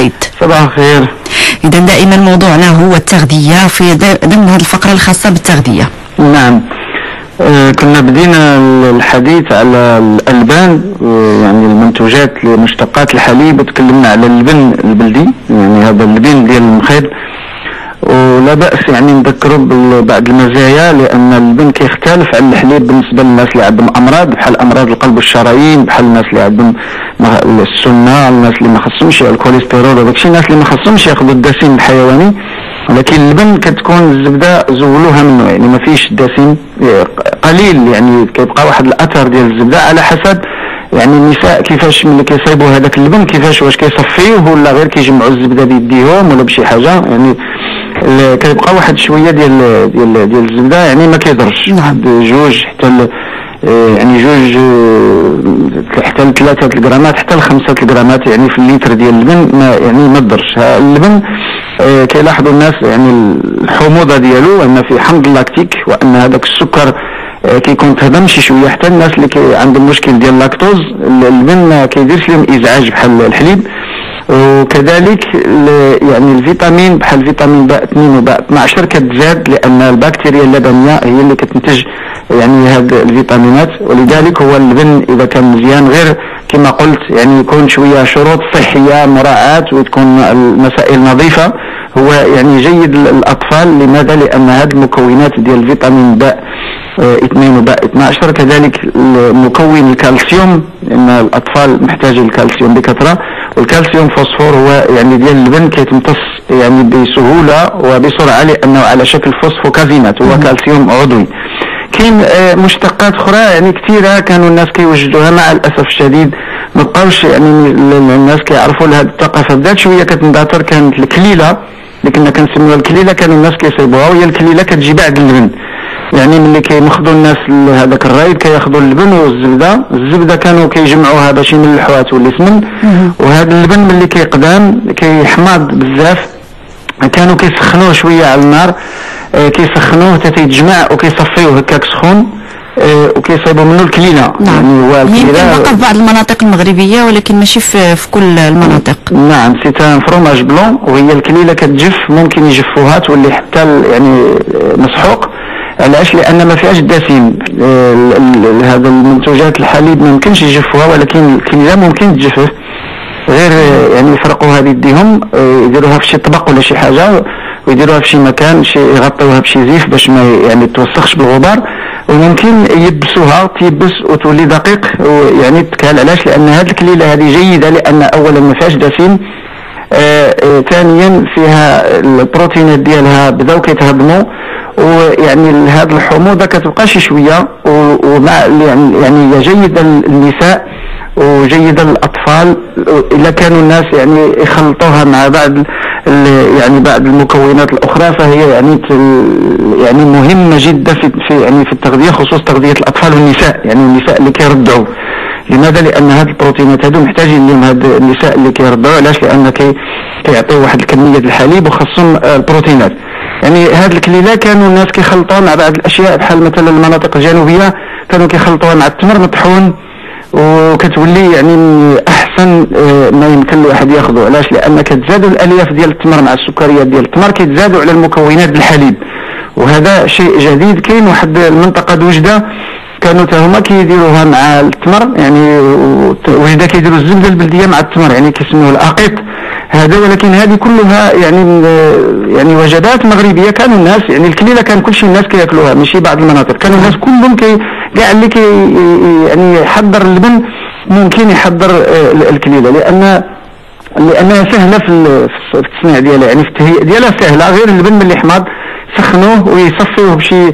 عيد صباح الخير. إذا دائما موضوعنا هو التغذية في ضمن هذه الفقرة الخاصة بالتغذية. نعم. آه كنا بدينا الحديث على الألبان يعني المنتوجات لمشتقات الحليب وتكلمنا على اللبن البلدي يعني هذا اللبن ديال المخيط. ولا بأس يعني نذكروا ببعض المزايا لأن اللبن كيختلف عن الحليب بالنسبة للناس اللي عندهم أمراض بحال أمراض القلب والشرايين بحال الناس اللي عندهم السمنة الناس اللي ما خصهمش الكوليسترول وداك الشيء الناس اللي ما خصهمش يأخذوا الدسم الحيواني. ولكن اللبن كتكون الزبدة زولوها منه يعني ما فيش دسم قليل يعني كيبقى واحد الأثر ديال الزبدة على حسب يعني النساء كيفاش ملي كيصايبوا هذاك اللبن كيفاش واش كيصفيوه ولا غير كيجمعوا الزبدة بيديهم ولا بشي حاجة. يعني كيبقى واحد شوية ديال ديال ديال الزبدة يعني ما كيضرش. نعم. جوج حتى يعني جوج حتى لثلاثة الجرامات حتى لخمسة الجرامات يعني في الليتر ديال اللبن ما يعني ما تضرش. اللبن آه، كيلاحظوا الناس يعني الحموضة ديالو أن في حمض اللاكتيك وأن هذاك السكر آه، كيكون تهضم شي شوية. حتى الناس اللي عندهم مشكل ديال اللاكتوز اللبن ما كيديرش لهم إزعاج بحال الحليب. وكذلك يعني الفيتامين بحال فيتامين باء 2 وباء 12 كتزاد لأن البكتيريا اللبنية هي اللي كتنتج يعني هاد الفيتامينات ولذلك هو اللبن إذا كان مزيان غير كما قلت يعني يكون شوية شروط صحية مراعاة وتكون المسائل نظيفة. هو يعني جيد للاطفال لماذا؟ لأن هذه المكونات ديال الفيتامين باء 2 وباء 12 كذلك مكون الكالسيوم لأن الأطفال محتاجين الكالسيوم بكثرة. والكالسيوم فوسفور هو يعني ديال اللبن كيتمتص يعني بسهولة وبسرعة لأنه على شكل phosphocaséinate هو كالسيوم عضوي. كاين آه، مشتقات أخرى يعني كثيرة كانوا الناس كيوجدوها مع الأسف الشديد. ما بقاوش يعني الناس كيعرفوا لهذه الثقافه بدات شوية كتندثر كانت الكليلة اللي كنا كنسميوها الكليلة كانوا الناس كيصيبوها وهي الكليلة كتجي بعد اللبن يعني ملي كيمخضوا الناس هذاك الرايد كياخذوا اللبن والزبدة. الزبدة كانوا كيجمعوها باش يملحوها تولي سمن وهذا اللبن ملي كيقدام كيحماض بزاف كانوا كيسخنوه شوية على النار آه، كيسخنوه حتى تيتجمع وكيصفيوه هكاك سخون آه، وكيصايبوا منه الكليلة. نعم. يعني هو يمكن بقى في بعض المناطق المغربية ولكن ماشي في, في كل المناطق. نعم c'est un fromage blanc وهي الكليلة كتجف ممكن يجفوها تولي حتى يعني مسحوق. علاش؟ لأن ما فيهاش دسم هذا المنتوجات الحليب ما يمكنش يجفوها ولكن الكليلة ممكن تجفف غير يعني يفرقوا هذه يديهم يديروها في شي طبق ولا شي حاجة ويديروها في شي مكان شي يغطيوها بشي زيف باش ما يعني توسخش بالغبار. وممكن يبسوها تيبس وتولي دقيق ويعني تكال علاش؟ لأن هذه الكليلة هذه جيدة لأن اولا ما فيهاش دسم. آه آه ثانيا فيها البروتينات ديالها بداو كيتهضموا ويعني هذه الحموضة كتبقى شوية ومع يعني يعني جيدة للنساء وجيدة للأطفال اذا كانوا الناس يعني يخلطوها مع بعض يعني بعض المكونات الأخرى فهي يعني يعني مهمة جدا في, في يعني في التغذية خصوص تغذية الأطفال والنساء يعني النساء اللي كيرضعوا لماذا؟ لأن هذه البروتينات هذو محتاجين لهم هاد النساء اللي كيرضعوا علاش؟ لأن كي كيعطيو واحد الكمية الحليب وخصهم البروتينات. يعني هاد الكليلة كانوا الناس كيخلطوها مع بعض الأشياء بحال مثلا المناطق الجنوبية كانوا كيخلطوها مع التمر مطحون وكتولي يعني أحسن آه، ما يمكن الواحد ياخذه. علاش؟ لأن كتزادوا الألياف ديال التمر مع السكريات ديال التمر كيتزادوا على المكونات الحليب. وهذا شيء جديد كاين واحد المنطقة دوجدة كانوا تا هما كيديروها مع التمر يعني وجده كيديروا الزبدة البلدية مع التمر يعني كيسموه الأقيط. هذا ولكن هذه كلها يعني يعني وجبات مغربية. كانوا الناس يعني الكليلة كان كل شيء الناس كياكلوها ماشي بعض المناطق. كانوا الناس كلهم كي كاع اللي كي يعني يحضر اللبن ممكن يحضر آه، الكليلة. لأن لأنها سهلة في التصنيع ديالها. يعني في التهيئه ديالها سهلة غير اللبن ملي حماض يسخنوه ويصفيوه بشي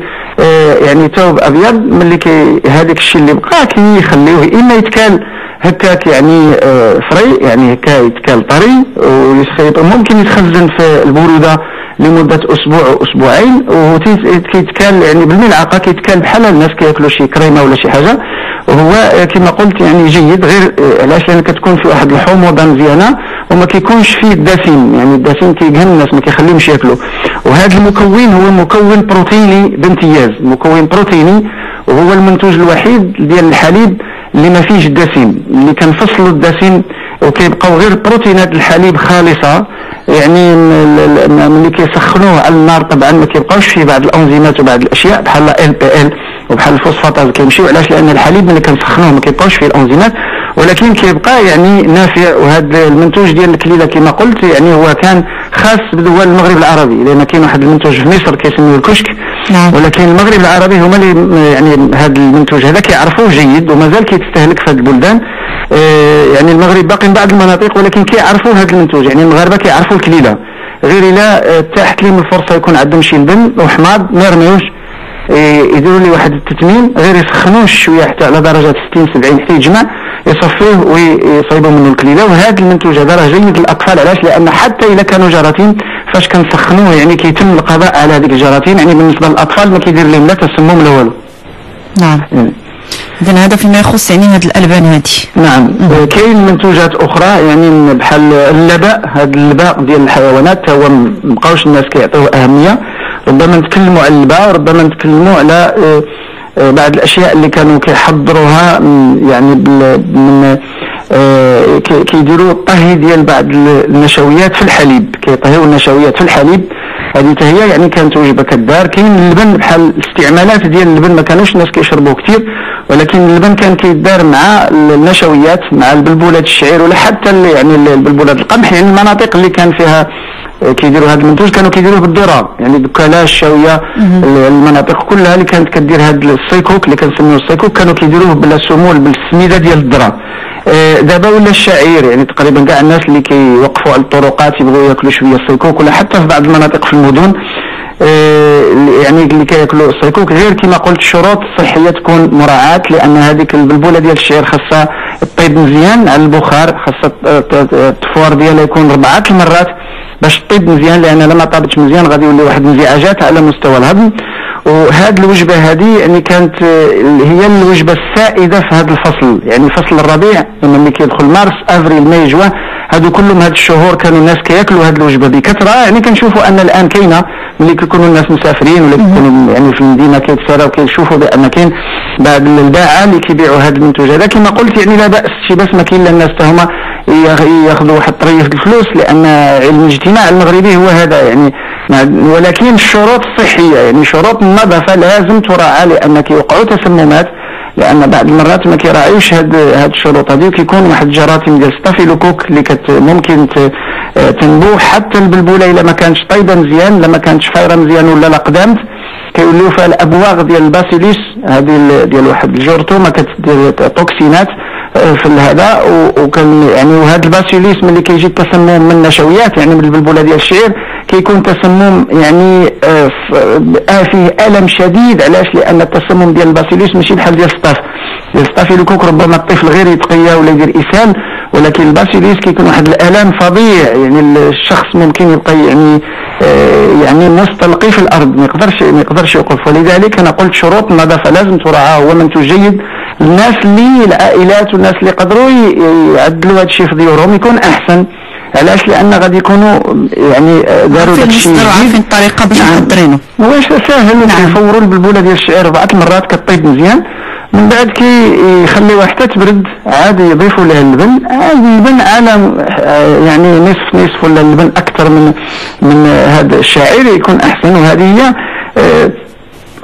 يعني ثوب أبيض ملي كي هذاك الشيء اللي بقى كيخليوه إما يتكال هكاك يعني آه، frais يعني هكا يتكال طري ويسخيط. ممكن يتخزن في البرودة لمدة أسبوع أو أسبوعين وكيتكال يعني بالملعقة كيتكال بحال الناس كياكلوا شي كريمة ولا شي حاجة. وهو آه، كما قلت يعني جيد غير علاش؟ لأن كتكون في واحد الحموضه مزيانه وما كيكونش فيه الدسم. يعني الدسم كيقهن الناس ما كيخليهمش ياكلوا. وهذا المكون هو مكون بروتيني بامتياز مكون بروتيني وهو المنتوج الوحيد ديال الحليب اللي ما فيهش الدسم اللي كنفصلوا الدسم وكيبقاو غير بروتينات الحليب خالصة يعني ملي كيسخنوه على النار طبعا ما كيبقاوش فيه بعض الأنزيمات وبعض الأشياء بحال ال بي ال وبحال ال phosphatase كيمشيو علاش؟ لأن الحليب ملي كنسخنوه ما كيبقاوش فيه الأنزيمات ولكن كيبقى يعني نافع وهذا المنتوج ديال الكليلة كما قلت يعني هو كان خاص بدول المغرب العربي لأن كاين واحد المنتوج في مصر كيسميوه الكشك. نعم. ولكن المغرب العربي هما اللي يعني هذا المنتوج هذا كيعرفوه جيد ومازال كيتستهلك في هذه البلدان. آه، يعني المغرب باقي من بعض المناطق ولكن كيعرفوا هذا المنتوج يعني المغاربة كيعرفوا الكليلة. غير إلا آه، تاحت لهم الفرصة يكون عندهم شي لبن وحماض ما يرميوش إيه، يديروا لي واحد التتميم غير يسخنوه شوية حتى على درجة 60 70 حتى يجمع. يصفوه ويصيبوا منه الكليله وهذا المنتوج هذا راه جيد للاطفال علاش؟ لأن حتى اذا كانوا جراثيم فاش كنسخنوه؟ يعني كيتم القضاء على هذيك الجراثيم يعني بالنسبة للأطفال ما كيدير لهم لا تسمم لا والو. نعم. اذا هذا فيما يخص يعني هذه الألبان هذه نعم. كاين منتوجات أخرى يعني بحال اللباء. هذا اللباء ديال الحيوانات هو م- مبقاوش الناس كيعطيوه أهمية. ربما نتكلموا على اللباء وربما نتكلموا على آه، بعض الأشياء اللي كانوا كيحضروها يعني من آه، كي- كيديروا الطهي ديال بعض ال- النشويات في الحليب كيطهيو النشويات في الحليب. هذه هي يعني كانت وجبة كدار. كاين اللبن بحال الاستعمالات ديال اللبن ما كانوش الناس كيشربوه كثير ولكن اللبن كان كيدار مع النشويات مع البلبولات الشعير ولا حتى يعني ال- البلبولات القمح يعني المناطق اللي كان فيها آه، كيديروا هذا المنتوج كانوا كيديروه بالذره يعني الدكاله الشاويه ال- المناطق كلها اللي كانت كدير هذا السيكوك اللي كنسميوه السيكوك كانوا كيديروه بلا سمول بالسميدة ديال الذره آه، دابا ولا الشعير؟ يعني تقريبا كاع الناس اللي كيوقفوا على الطرقات يبغوا ياكلوا شوية السيكوك ولا حتى في بعض المناطق في المدن. آه، يعني اللي كياكلوا السيكوك غير كما قلت الشروط الصحية تكون مراعاة لأن هذيك البلبولة ديال الشعير خاصها طيب مزيان على البخار خاصها ت- ت- التفوار ديالها يكون اربعه المرات باش تطيب مزيان لأن لما طابتش مزيان غادي يولي واحد الانزعاجات على مستوى الهضم. وهذه الوجبة هذه يعني كانت آه، هي الوجبة السائدة في هذا الفصل. يعني فصل الربيع لما كيدخل مارس أفريل ماي جوان هادو كلهم هاد الشهور كانوا الناس كياكلوا هاد الوجبة بكثره يعني كنشوفوا أن الآن كاينة ملي كيكونوا الناس مسافرين ولا كيكونوا يعني في المدينة كيتساراو كيشوفوا بأن كاين بعض الباعة اللي كيبيعوا هذا المنتوج هذا كما قلت يعني لا بأس شي بس ما كاين لا الناس هما ياخ- ياخذوا واحد طريف الفلوس لأن علم الاجتماع المغربي هو هذا يعني. ولكن الشروط الصحيه يعني شروط النظافه لازم تراعى لأن كيوقعوا تسممات لأن بعض المرات ما كيراعيوش هاد هاد الشروط. هذه وكيكون واحد الجراثيم ديال staphylocoque اللي كت ممكن آه، تنبو حتى البلبولة إلا ما كانتش طايبة مزيان لا ما كانتش فايرة مزيان ولا لا قدامت. كيوليو فيها الأبواغ ديال ال bacillus هذه ال- ديال واحد الجرثومه كتدير توكسينات. في هذا وكان يعني وهذا bacillus ملي كيجي التسمم من النشويات يعني من البلبوله ديال الشعير كيكون تسمم يعني آه، آه، فيه ألم شديد علاش؟ لأن التسمم ديال bacillus ماشي بحال ديال staph ديال staphylocoque ربما الطفل غير يتقيا ولا يدير إسهال ولكن bacillus كيكون واحد الألم فظيع. يعني الشخص ممكن يبقى يعني آه، يعني مستلقي في الأرض ما يقدرش ما يقدرش يوقف. ولذلك أنا قلت شروط النظافه لازم تراعى هو منتوج جيد الناس اللي العائلات والناس اللي يقدروا ي- يعدلوا هذا الشيء في ديورهم يكون أحسن. علاش؟ لأن غادي يكونوا يعني آه، داروا عارفين داك الشيء وعارفين الطريقة باش نعم. محضرينه واش ساهل نعم. كيفوروا البلبولة ديال الشعير أربعة المرات كطيب مزيان. من بعد كي يخليوها حتى تبرد عاد يضيفوا لها اللبن. عاد اللبن على آه، يعني نصف نصف ولا اللبن أكثر من من هذا الشعير يكون أحسن. وهذه هي آه،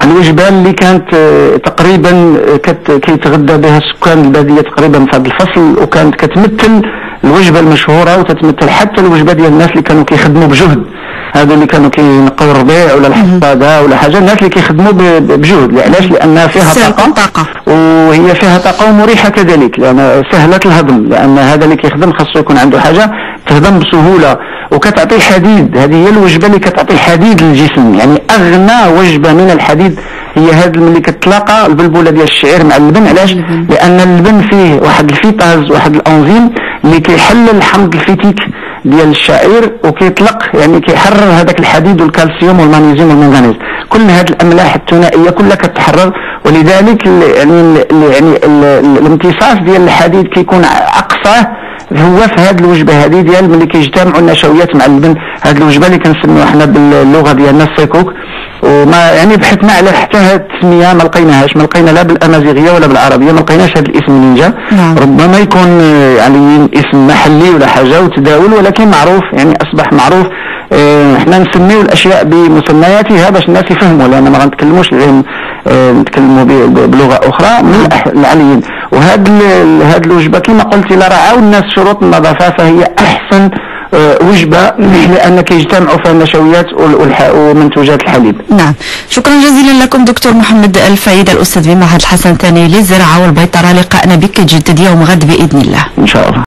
الوجبة اللي كانت آه، تقريبا آه، كت كيتغدى بها السكان البادية تقريبا في هذا الفصل وكانت كتمثل الوجبة المشهورة وتتمثل حتى الوجبة ديال الناس اللي كانوا كيخدموا بجهد. هذو اللي كانوا كينقوا الربيع ولا الحصادة ولا حاجة الناس اللي كيخدموا بجهد علاش لانها فيها طاقة. وهي فيها طاقة ومريحة كذلك لأن سهله الهضم لأن هذا اللي كيخدم خاصو يكون عنده حاجة تهضم بسهولة وكتعطي الحديد هذه هي الوجبة اللي كتعطي الحديد للجسم يعني أغنى وجبة من الحديد هي هذا ملي كتلاقى البلبولة ديال الشعير مع اللبن. علاش؟ لأن اللبن فيه واحد phytase واحد الأنزيم اللي كيحلل حمض الفيتيك. ديال الشعير وكيطلق يعني كيحرر هذاك الحديد والكالسيوم والمغنيسيوم والمنغنيز. كل هذه الأملاح الثنائية كلها كتحرر ولذلك يعني يعني الامتصاص ديال الحديد كيكون اقصاه هو في هذه الوجبة هذه ديال ملي كيجتمعوا النشويات مع اللبن هذه الوجبة اللي كنسميوها حنا باللغة ديالنا السيكوك. وما يعني بحثنا على حتى هذه التسميه ما لقيناهاش ما لقينا لا بالأمازيغية ولا بالعربية ما لقيناش هذا الاسم نينجا. نعم. ربما يكون يعني اسم محلي ولا حاجة وتداول ولكن معروف يعني أصبح معروف آه إحنا نسميو الأشياء بمسمياتها باش الناس يفهموا لأن ما غنتكلموش العلم آه نتكلموا بلغة أخرى من العليين. وهاد هاد الوجبة كما قلت الا راعوا الناس شروط النظافة فهي أحسن آه، وجبة لأن كيجتمعوا فيها النشويات ومنتوجات الحليب. نعم، شكرا جزيلا لكم دكتور محمد الفايد الأستاذ بمعهد الحسن الثاني للزراعة والبيطرة لقاءنا بك يتجدد يوم غد بإذن الله. إن شاء الله.